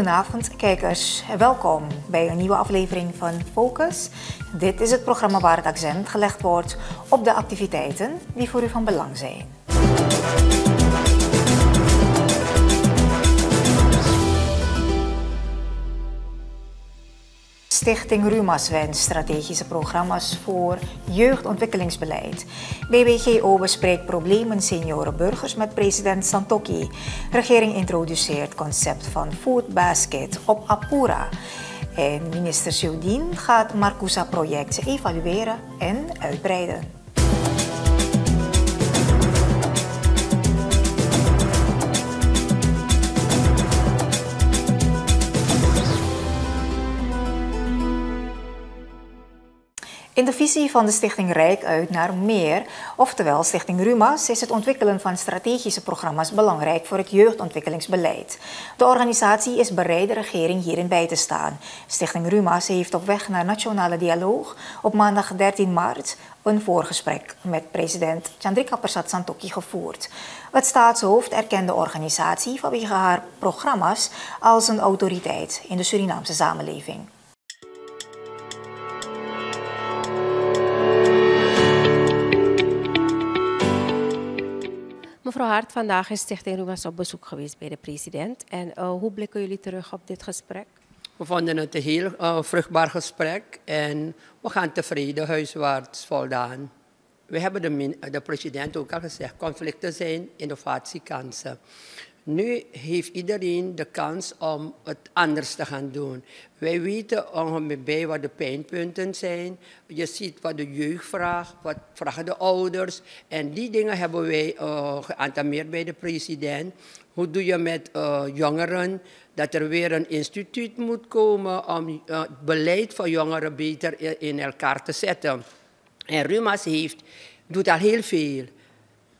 Goedenavond kijkers, welkom bij een nieuwe aflevering van Focus. Dit is het programma waar het accent gelegd wordt op de activiteiten die voor u van belang zijn. Stichting Rumas wenst strategische programma's voor jeugdontwikkelingsbeleid. BBGO bespreekt problemen seniorenburgers met president Santokki. Regering introduceert concept van food basket op Apura. En minister Sjoudien gaat Marcusa-project evalueren en uitbreiden. In de visie van de Stichting Rijk uit naar meer, oftewel Stichting RUMAS, is het ontwikkelen van strategische programma's belangrijk voor het jeugdontwikkelingsbeleid. De organisatie is bereid de regering hierin bij te staan. Stichting RUMAS heeft op weg naar nationale dialoog op maandag 13 maart een voorgesprek met president Chandrika Persat Santokhi gevoerd. Het staatshoofd erkent de organisatie vanwege haar programma's als een autoriteit in de Surinaamse samenleving. Mevrouw Hart, vandaag is Stichting Rumas op bezoek geweest bij de president. En uh, hoe blikken jullie terug op dit gesprek? We vonden het een heel uh, vruchtbaar gesprek en we gaan tevreden huiswaarts voldaan. We hebben de, de president ook al gezegd, conflicten zijn innovatiekansen. Nu heeft iedereen de kans om het anders te gaan doen. Wij weten ongeveer wat de pijnpunten zijn. Je ziet wat de jeugd vraagt, wat vragen de ouders. En die dingen hebben wij uh, bij de president. Hoe doe je met uh, jongeren? Dat er weer een instituut moet komen om uh, het beleid van jongeren beter in elkaar te zetten. En Rumas heeft, doet al heel veel.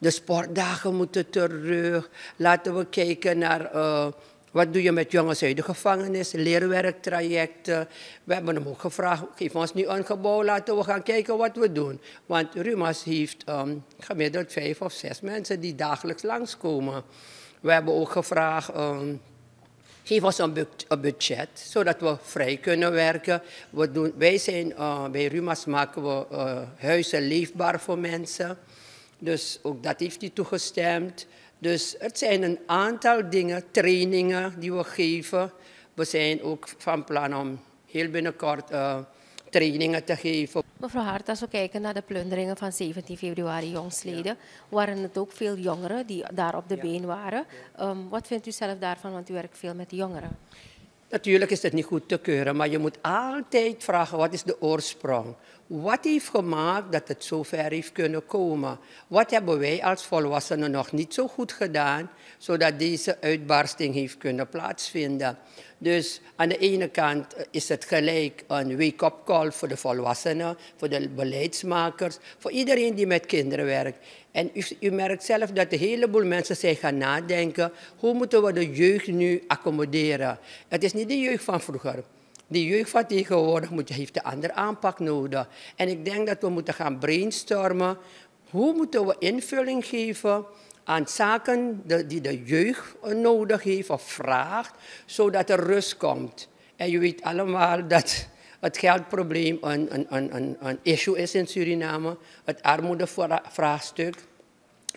De sportdagen moeten terug. Laten we kijken naar uh, wat doe je met jongens uit de gevangenis, leerwerktrajecten. We hebben hem ook gevraagd, geef ons nu een gebouw, laten we gaan kijken wat we doen. Want Rumas heeft um, gemiddeld vijf of zes mensen die dagelijks langskomen. We hebben ook gevraagd, um, geef ons een, budget, zodat we vrij kunnen werken. We doen, wij zijn, uh, bij Rumas maken we uh, huizen leefbaar voor mensen. Dus ook dat heeft hij toegestemd. Dus het zijn een aantal dingen, trainingen die we geven. We zijn ook van plan om heel binnenkort uh, trainingen te geven. Mevrouw Hart, als we kijken naar de plunderingen van 17 februari jongsleden, ja. waren het ook veel jongeren die daar op de ja. been waren. Um, wat vindt u zelf daarvan, want u werkt veel met jongeren? Natuurlijk is het niet goed te keuren, maar je moet altijd vragen wat is de oorsprong. Wat heeft gemaakt dat het zo ver heeft kunnen komen? Wat hebben wij als volwassenen nog niet zo goed gedaan, zodat deze uitbarsting heeft kunnen plaatsvinden? Dus aan de ene kant is het gelijk een wake-up call voor de volwassenen, voor de beleidsmakers, voor iedereen die met kinderen werkt. En u, u merkt zelf dat een heleboel mensen zijn gaan nadenken, hoe moeten we de jeugd nu accommoderen? Het is niet de jeugd van vroeger. De jeugd moet, heeft een andere aanpak nodig. En ik denk dat we moeten gaan brainstormen. Hoe moeten we invulling geven aan zaken die de jeugd nodig heeft of vraagt, zodat er rust komt. En je weet allemaal dat het geldprobleem een, een, een, een issue is in Suriname, het armoedevraagstuk.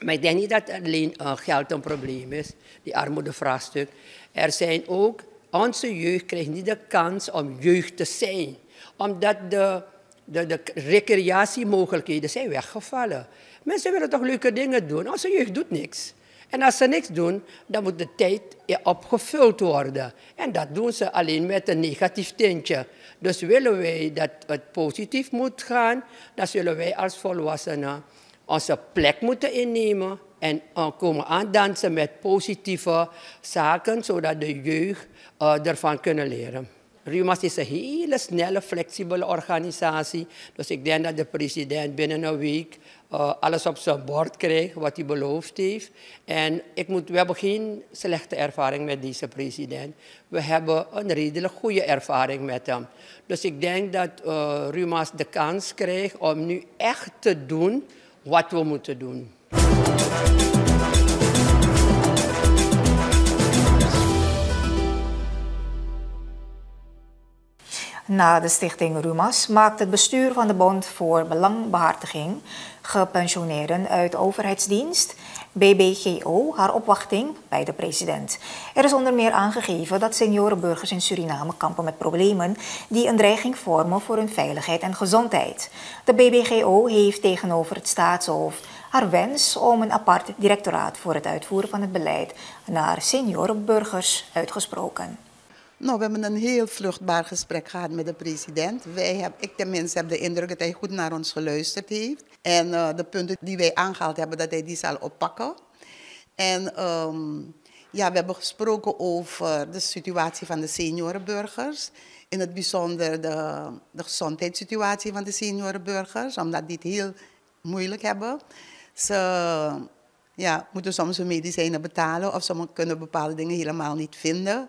Maar ik denk niet dat alleen uh, geld een probleem is, die armoedevraagstuk. Er zijn ook onze jeugd krijgt niet de kans om jeugd te zijn. Omdat de, de, de recreatiemogelijkheden zijn weggevallen. Mensen willen toch leuke dingen doen. Onze jeugd doet niks. En als ze niks doen, dan moet de tijd opgevuld worden. En dat doen ze alleen met een negatief tintje. Dus willen wij dat het positief moet gaan, dan zullen wij als volwassenen onze plek moeten innemen en uh, komen aandansen met positieve zaken, zodat de jeugd uh, ervan kunnen leren. RUMAS is een hele snelle, flexibele organisatie. Dus ik denk dat de president binnen een week uh, alles op zijn bord krijgt wat hij beloofd heeft. En ik moet, we hebben geen slechte ervaring met deze president. We hebben een redelijk goede ervaring met hem. Dus ik denk dat uh, RUMAS de kans krijgt om nu echt te doen wat we moeten doen. Na de stichting RUMAS maakt het bestuur van de Bond voor Belangbehartiging gepensioneerden uit overheidsdienst BBGO haar opwachting bij de president. Er is onder meer aangegeven dat seniorenburgers in Suriname kampen met problemen die een dreiging vormen voor hun veiligheid en gezondheid. De BBGO heeft tegenover het staatshoofd haar wens om een apart directoraat voor het uitvoeren van het beleid naar seniorenburgers uitgesproken. Nou, we hebben een heel vluchtbaar gesprek gehad met de president. Wij heb, ik tenminste heb de indruk dat hij goed naar ons geluisterd heeft. En uh, de punten die wij aangehaald hebben, dat hij die zal oppakken. En um, ja, we hebben gesproken over de situatie van de seniorenburgers. In het bijzonder de, de gezondheidssituatie van de seniorenburgers, omdat die het heel moeilijk hebben. Ze ja, moeten soms hun medicijnen betalen of ze kunnen bepaalde dingen helemaal niet vinden.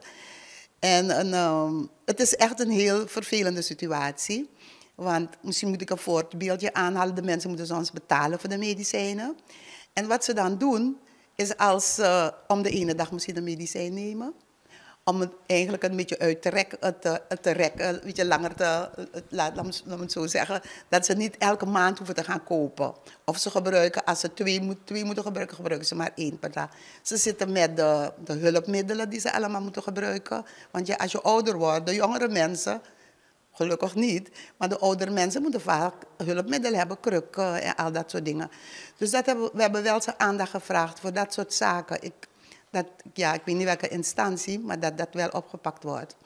En um, het is echt een heel vervelende situatie. Want misschien moet ik een voorbeeldje aanhalen. De mensen moeten soms betalen voor de medicijnen. En wat ze dan doen, is als ze om de ene dag misschien een medicijn nemen om het eigenlijk een beetje uit te rekken, te, te rekken een beetje langer te, laat, me het zo zeggen, dat ze niet elke maand hoeven te gaan kopen. Of ze gebruiken, als ze twee, moet, twee moeten gebruiken, gebruiken ze maar één per dag. Ze zitten met de, de hulpmiddelen die ze allemaal moeten gebruiken. Want ja, als je ouder wordt, de jongere mensen, gelukkig niet, maar de oudere mensen moeten vaak hulpmiddelen hebben, krukken en al dat soort dingen. Dus dat hebben, we hebben wel zijn aandacht gevraagd voor dat soort zaken. Ik, dat, ja, ik weet niet welke instantie, maar dat dat wel opgepakt wordt.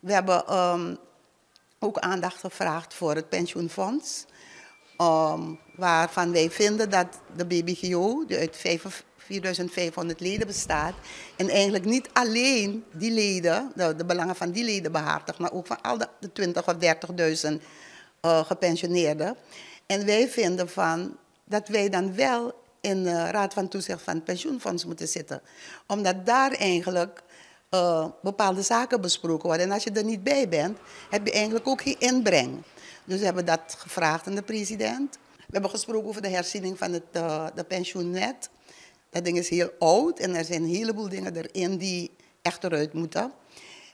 We hebben um, ook aandacht gevraagd voor het pensioenfonds. Um, waarvan wij vinden dat de BBGO, die uit 4500 leden bestaat, en eigenlijk niet alleen die leden, de, de belangen van die leden behartigt, maar ook van al de, de 20 of 30.000 uh, gepensioneerden. En wij vinden van dat wij dan wel in de Raad van Toezicht van het Pensioenfonds moeten zitten. Omdat daar eigenlijk uh, bepaalde zaken besproken worden. En als je er niet bij bent, heb je eigenlijk ook geen inbreng. Dus we hebben dat gevraagd aan de president. We hebben gesproken over de herziening van het uh, de pensioenwet. Dat ding is heel oud en er zijn een heleboel dingen erin die echt eruit moeten.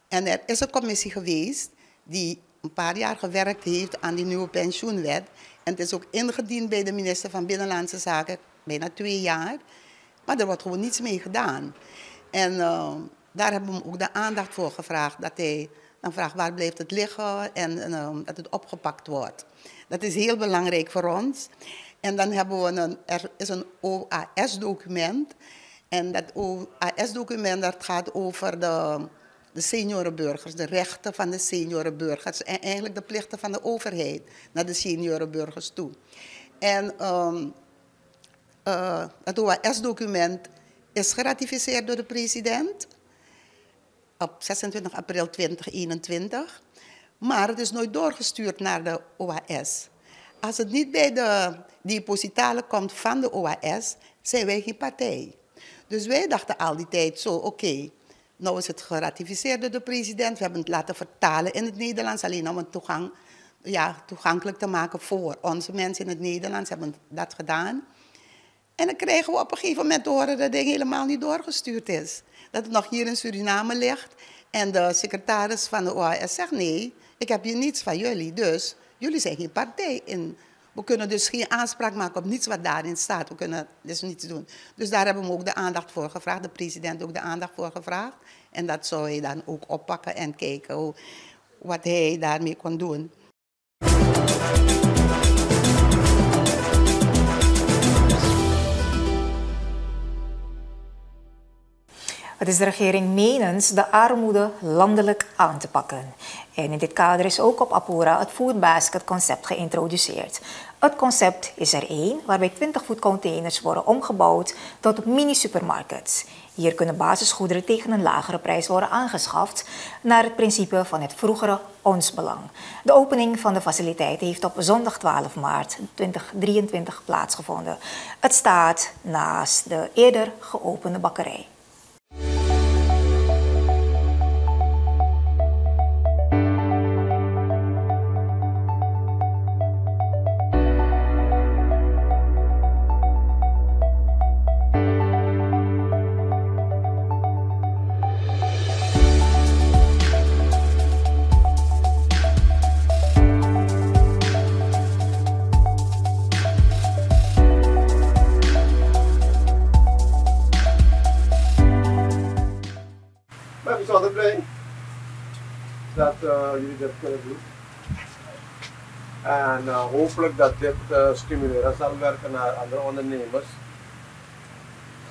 En er is een commissie geweest die een paar jaar gewerkt heeft aan die nieuwe pensioenwet. En het is ook ingediend bij de minister van Binnenlandse Zaken, bijna twee jaar. Maar er wordt gewoon niets mee gedaan. En uh, daar hebben we ook de aandacht voor gevraagd. Dat hij dan vraagt waar blijft het liggen en, uh, dat het opgepakt wordt. Dat is heel belangrijk voor ons. En dan hebben we een, is een OAS-document. En dat OAS-document dat gaat over de, de seniorenburgers, de rechten van de seniorenburgers en eigenlijk de plichten van de overheid naar de seniorenburgers toe. En um, uh, het OAS-document is geratificeerd door de president op 26 april 2021, maar het is nooit doorgestuurd naar de OAS. Als het niet bij de depositalen komt van de OAS, zijn wij geen partij. Dus wij dachten al die tijd zo, oké, nou is het geratificeerd door de president, we hebben het laten vertalen in het Nederlands, alleen om het ja, toegankelijk te maken voor onze mensen in het Nederlands, hebben dat gedaan. En dan krijgen we op een gegeven moment te horen dat ding helemaal niet doorgestuurd is. Dat het nog hier in Suriname ligt. En de secretaris van de OAS zegt nee, ik heb hier niets van jullie. Dus jullie zijn geen partij. In. We kunnen dus geen aanspraak maken op niets wat daarin staat. We kunnen dus niets doen. Dus daar hebben we ook de aandacht voor gevraagd. De president ook de aandacht voor gevraagd. En dat zou hij dan ook oppakken en kijken hoe, wat hij daarmee kon doen. Het is de regering menens de armoede landelijk aan te pakken. En in dit kader is ook op Apura het Food Basket concept geïntroduceerd. Het concept is er één waarbij 20 foodcontainers worden omgebouwd tot mini-supermarkets. Hier kunnen basisgoederen tegen een lagere prijs worden aangeschaft naar het principe van het vroegere ons belang. De opening van de faciliteit heeft op zondag 12 maart 2023 plaatsgevonden. Het staat naast de eerder geopende bakkerij. Jullie dit kunnen doen. En hopelijk dat dit stimuleren zal werken naar andere ondernemers.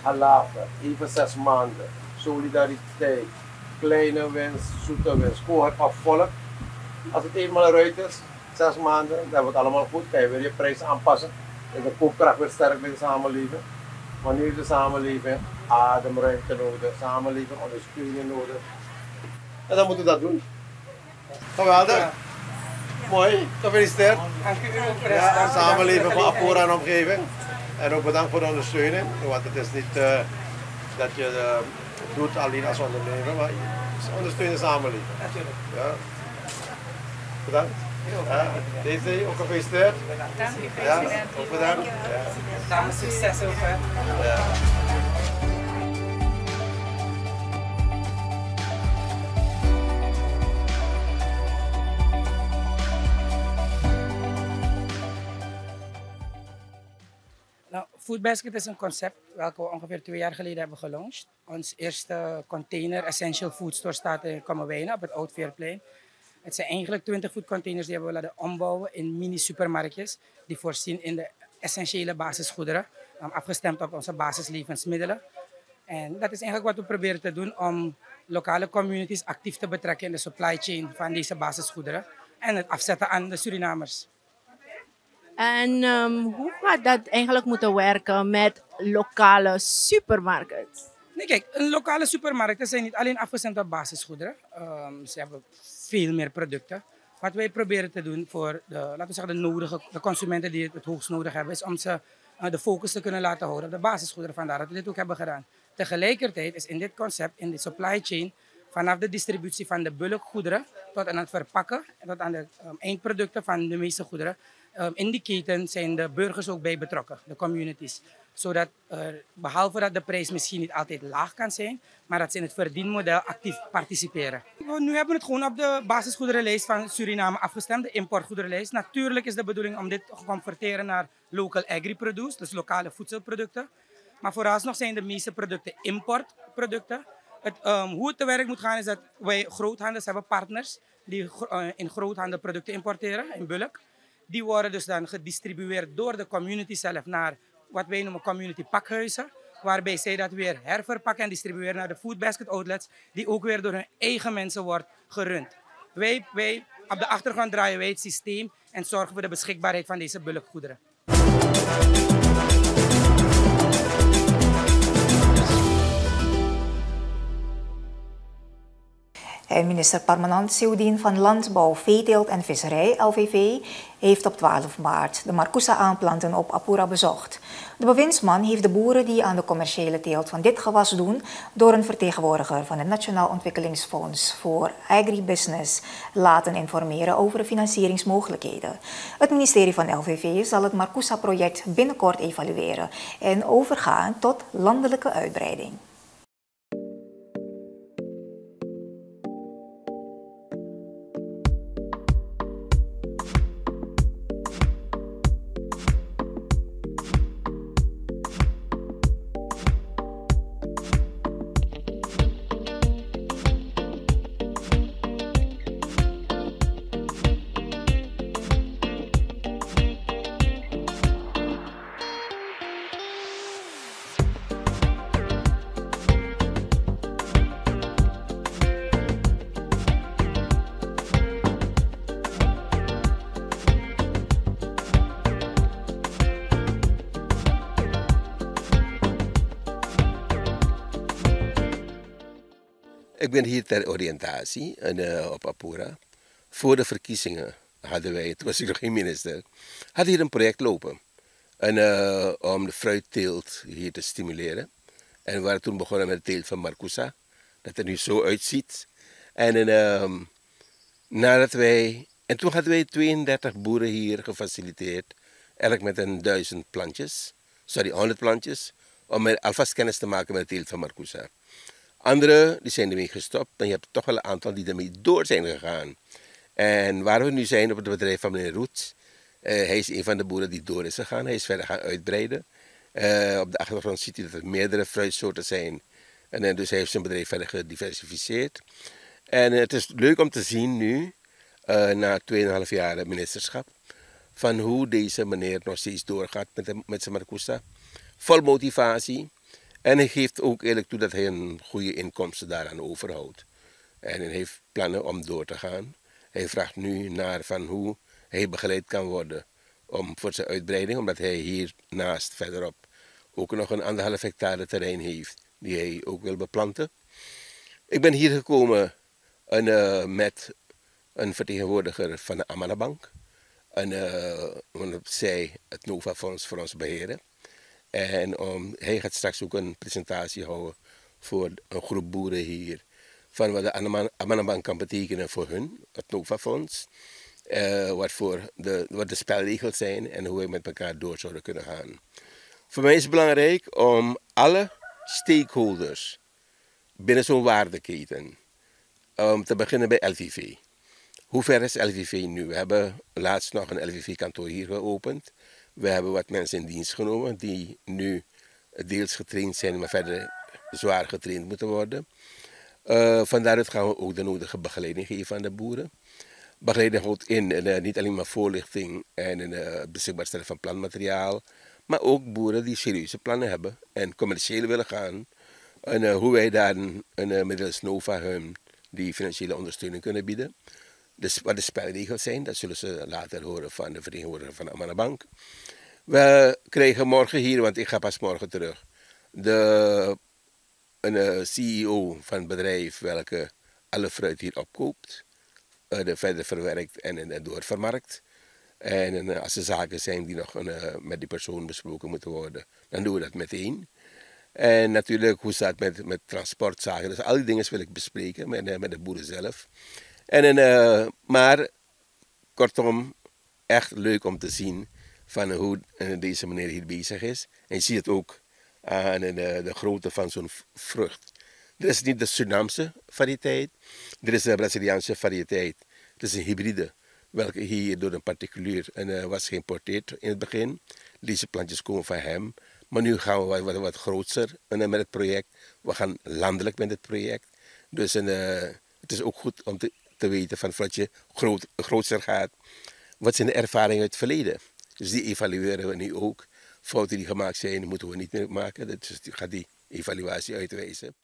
Halaven, even zes maanden, solidariteit, kleine winst, zoete winst. Gewoon het afvolk. Als het eenmaal eruit is, zes maanden, dan wordt allemaal goed. Kan je weer je prijs aanpassen. En de koopkracht weer sterk bij de samenleving. Is de samenleving ademruimte nodig, samenleving ondersteuning nodig. En dan moeten we dat doen. Geweldig. Mooi, gefeliciteerd. Dank u wel, ja, samenleven van Apora en omgeving. En ook bedankt voor de ondersteuning. Want het is niet uh, dat je uh, doet alleen als ondernemer, maar je ondersteunt de samenleving. Natuurlijk. Ja. Bedankt. Ja, deze ook gefeliciteerd. Dank u, Ja, president. ook bedankt. Ja. Succes hè. Ja. Food Basket is een concept welke we ongeveer twee jaar geleden hebben gelaunched. Ons eerste container Essential Food Store staat in Kommerwijnen op het Oudveerplein. Het zijn eigenlijk 20 food containers die we laten ombouwen in mini-supermarktjes. Die voorzien in de essentiële basisgoederen, um, afgestemd op onze basislevensmiddelen. En dat is eigenlijk wat we proberen te doen om lokale communities actief te betrekken in de supply chain van deze basisgoederen. En het afzetten aan de Surinamers. En ehm, hoe gaat dat eigenlijk moeten werken met lokale supermarkten? Nee, kijk, lokale supermarkten zijn niet alleen afgestemd op basisgoederen. Ehm, ze hebben veel meer producten. Wat wij proberen te doen voor de, laten we zeggen, de, nodige, de consumenten die het het hoogst nodig hebben, is om ze eh, de focus te kunnen laten houden op de basisgoederen. Vandaar dat we dit ook hebben gedaan. Tegelijkertijd is in dit concept, in de supply chain, vanaf de distributie van de bulkgoederen tot aan het verpakken en tot aan de ehm, eindproducten van de meeste goederen, in die keten zijn de burgers ook bij betrokken, de communities. Zodat er, behalve dat de prijs misschien niet altijd laag kan zijn, maar dat ze in het verdienmodel actief participeren. We- Nu hebben we het gewoon op de basisgoederenlijst van Suriname afgestemd, de importgoederenlijst. Natuurlijk is de bedoeling om dit te converteren naar local agri-produce, dus lokale voedselproducten. Maar vooralsnog zijn de meeste producten importproducten. Het, ehm, hoe het te werk moet gaan is dat wij groothandels hebben partners die eh, in groothandel producten importeren in bulk. Die worden dus dan gedistribueerd door de community zelf naar wat wij noemen community pakhuizen. Waarbij zij dat weer herverpakken en distribueren naar de food basket outlets. Die ook weer door hun eigen mensen wordt gerund. Wij, wij, op de achtergrond draaien wij het systeem en zorgen voor de beschikbaarheid van deze bulkgoederen. Minister Parmanant Seudien van Landbouw, Veeteelt en Visserij, LVV, heeft op 12 maart de Marcousa-aanplanten op Apura bezocht. De bewindsman heeft de boeren die aan de commerciële teelt van dit gewas doen, door een vertegenwoordiger van het Nationaal Ontwikkelingsfonds voor Agribusiness laten informeren over de financieringsmogelijkheden. Het ministerie van LVV zal het Marcousa-project binnenkort evalueren en overgaan tot landelijke uitbreiding. Ik ben hier ter oriëntatie en, eh, op Apura. Voor de verkiezingen hadden wij, toen was ik nog geen minister, had hier een project lopen. En, eh, om de fruitteelt hier te stimuleren. En we waren toen begonnen met de teelt van Marcousa. Dat er nu zo uitziet. En, ehm, nadat wij, en toen hadden wij 32 boeren hier gefaciliteerd. Elk met een duizend plantjes. Sorry, 100 plantjes. Om alvast kennis te maken met de teelt van Marcousa. Anderen die zijn ermee gestopt. En je hebt toch wel een aantal die ermee door zijn gegaan. En waar we nu zijn op het bedrijf van meneer Roets. eh, hij is een van de boeren die door is gegaan. Hij is verder gaan uitbreiden. Eh, op de achtergrond ziet hij dat er meerdere fruitsoorten zijn. En eh, dus hij heeft zijn bedrijf verder gediversifieerd. En het is leuk om te zien nu, uh, na 2,5 jaar ministerschap, van hoe deze meneer nog steeds doorgaat met, met zijn Marcusa. Vol motivatie. En hij geeft ook eerlijk toe dat hij een goede inkomsten daaraan overhoudt. En hij heeft plannen om door te gaan. Hij vraagt nu naar van hoe hij begeleid kan worden om, voor zijn uitbreiding, omdat hij hiernaast verderop ook nog een anderhalf hectare terrein heeft die hij ook wil beplanten. Ik ben hier gekomen en, uh, met een vertegenwoordiger van de Amanabank. En uh, zij het Nova Fonds voor ons beheren. En um, hij gaat straks ook een presentatie houden voor een groep boeren hier. Van wat de Amanabank kan betekenen voor hun, het Nova Fonds. Uh, wat, voor de, wat de spelregels zijn en hoe we met elkaar door zouden kunnen gaan. Voor mij is het belangrijk om alle stakeholders binnen zo'n waardeketen, om te beginnen bij LVV. Hoe ver is LVV nu? We hebben laatst nog een LVV-kantoor hier geopend. We hebben wat mensen in dienst genomen die nu deels getraind zijn, maar verder zwaar getraind moeten worden. Uh, van daaruit gaan we ook de nodige begeleiding geven aan de boeren. Begeleiding houdt in uh, niet alleen maar voorlichting en uh, beschikbaar stellen van planmateriaal, maar ook boeren die serieuze plannen hebben en commercieel willen gaan. En hoe wij daar een, middels Nova hun die financiële ondersteuning kunnen bieden. Dus wat de spelregels zijn, dat zullen ze later horen van de vertegenwoordiger van de Amanabank. We krijgen morgen hier, want ik ga pas morgen terug, de, een eh, CEO van het bedrijf welke alle fruit hier opkoopt, uh, de verder verwerkt en, en doorvermarkt. En uh, als er zaken zijn die nog met die persoon besproken moeten worden, dan doen we dat meteen. En natuurlijk, hoe staat het met, met transportzaken? Dus al die dingen wil ik bespreken met, met de boeren zelf. En, uh, maar kortom, echt leuk om te zien van hoe uh, deze meneer hier bezig is. En je ziet het ook aan uh, de grootte van zo'n vrucht. Dit is niet de Surinaamse variëteit, dit is de Braziliaanse variëteit. Het is een hybride, welke hier door een particulier en, was geïmporteerd in het begin. Deze plantjes komen van hem. Maar nu gaan we wat, wat, wat groter met het project. We gaan landelijk met het project. Dus het is ook goed om te te weten van voordat je groot, grootser gaat. Wat zijn de ervaringen uit het verleden? Dus die evalueren we nu ook. Fouten die gemaakt zijn, moeten we niet meer maken. Dus gaat die evaluatie uitwijzen.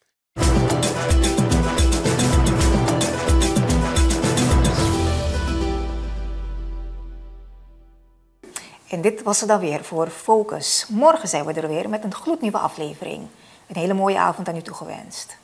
En dit was het dan weer voor Focus. Morgen zijn we er weer met een gloednieuwe aflevering. Een hele mooie avond aan u toegewenst.